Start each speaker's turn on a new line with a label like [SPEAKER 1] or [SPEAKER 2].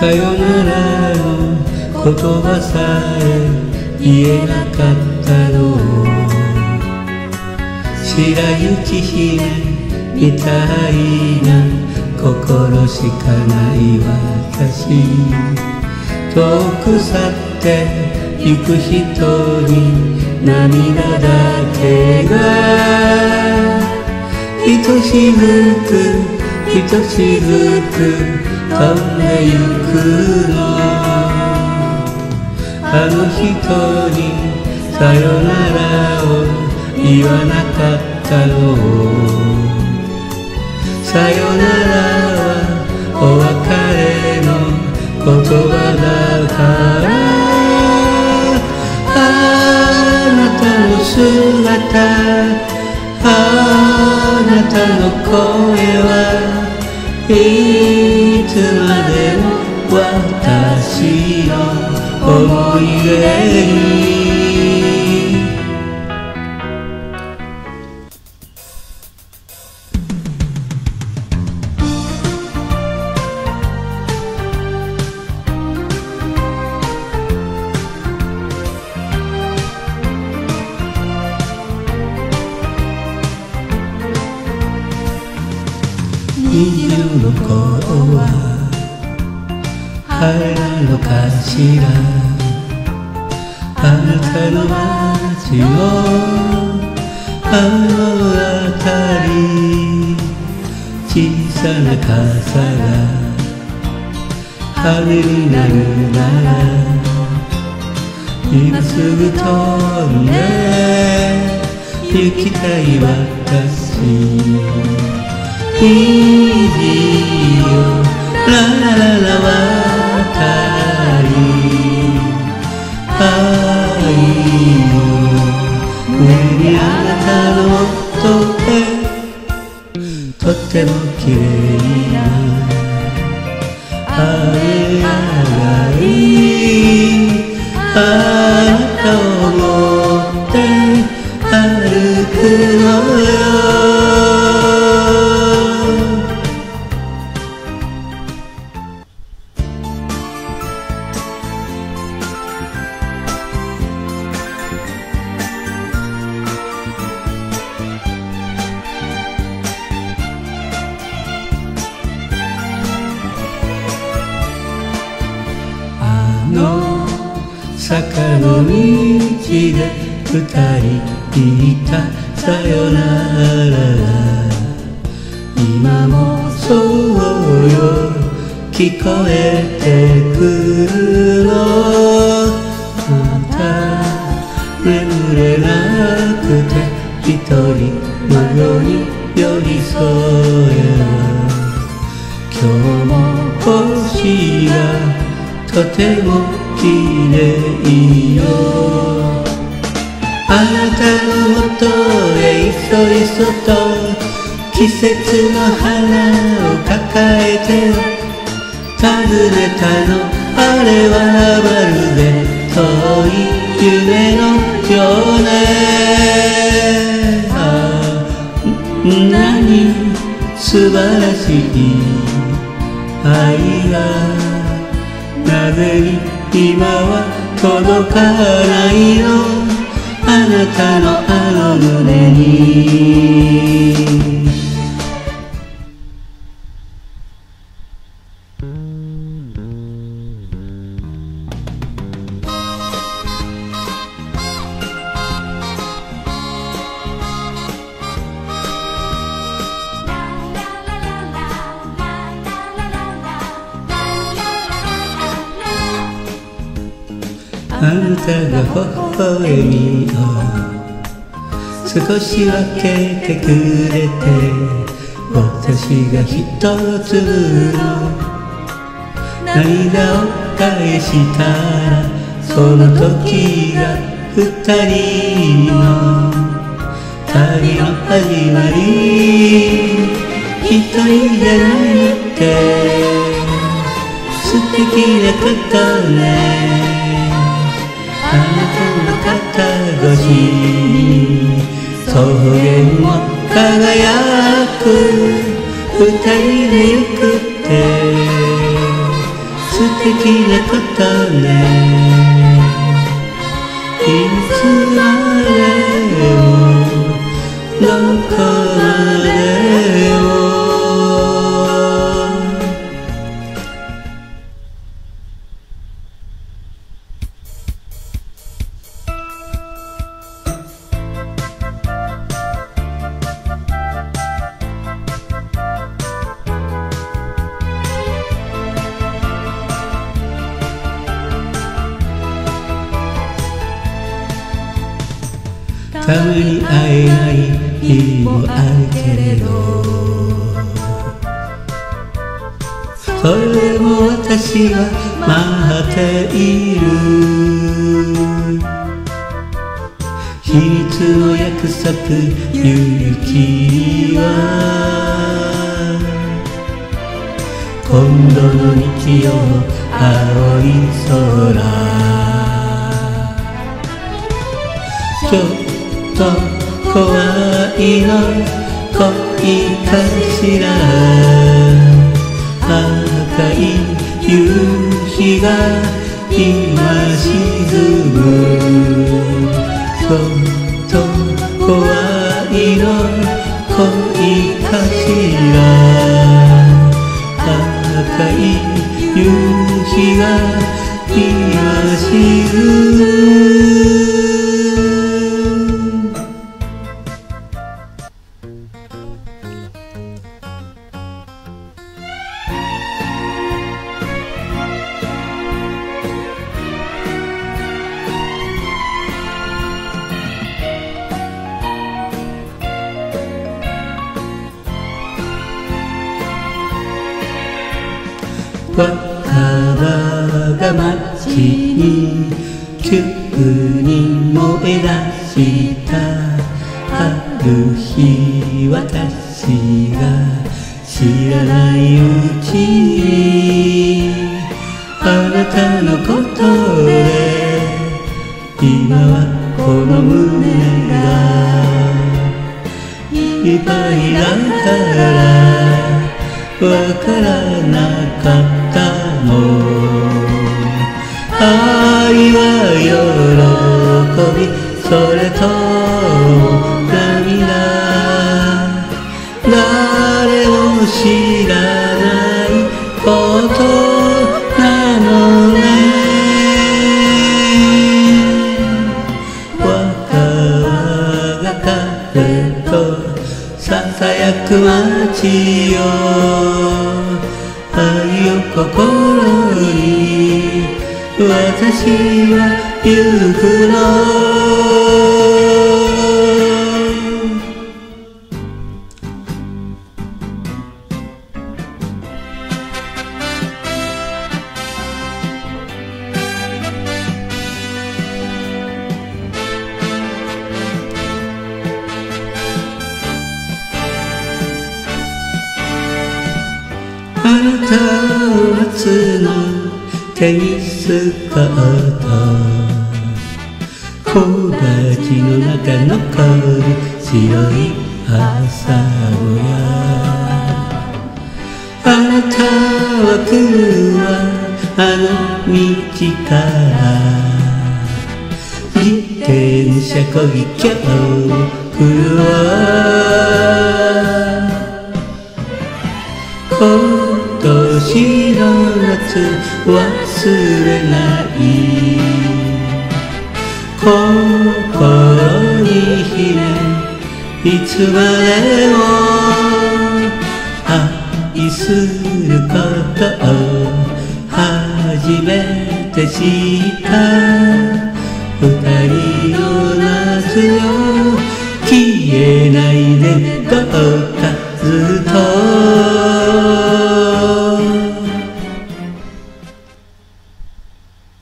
[SPEAKER 1] さよなら。の言葉さえ言えなかったの。白雪姫みたいな心しかない私。遠く去って行く人に涙だけが。愛しずく愛しずく飛んでゆくの。あの人にさよならを言わなかったの。さよならはお別れの言葉だから。あなたの姿あなたの声はいつまでも私の思い出にの頃は晴れなのかしらあなたの街のあの辺り小さな傘が羽になるなら今すぐ飛んで行きたい私。いいよララララ渡り愛を胸にあなたの音でとても綺麗なあれがいあ坂の道で二人言った。さよなら。今もそうよ。聞こえてくるの。また眠れなくて一人のように寄り添え今日も星がとても綺麗よ。あなたのもとへいそいそと季節の花を抱えて訪ねたのあれはまるで遠い夢のようねああ何素晴らしい愛がなぜに今は届かないよあなたのあの胸にあなたが微笑みを少し分けてくれて私が一つの涙を返したらその時が二人の旅の始まり。一人じゃなくて素敵なことね。肩越しに草原も輝く。二人で行くって。素敵なことね。いつもたまに会えない日もあるけれど。それでも私は待っている。秘密の約束勇気は。今度の日曜青い空。ちょっと怖いの恋かしら。赤い夕日が今沈む。ちょっと怖いの恋かしら。赤い夕日が今沈に急に燃え出したある日私が知らないうちにあなたのことで今はこの胸がいっぱいだからわからなかったのびそれとも涙誰も知らないことなのね。若葉が彼とささやく街よ私は行くの。あなたを待つの。テニスコート木鉢の中残る白い朝ごや。あなたは来るわあの道から。自転車こぎ今日来るわ。年の夏忘れない心に秘めいつまでも愛することを初めて知った。二人の夏よ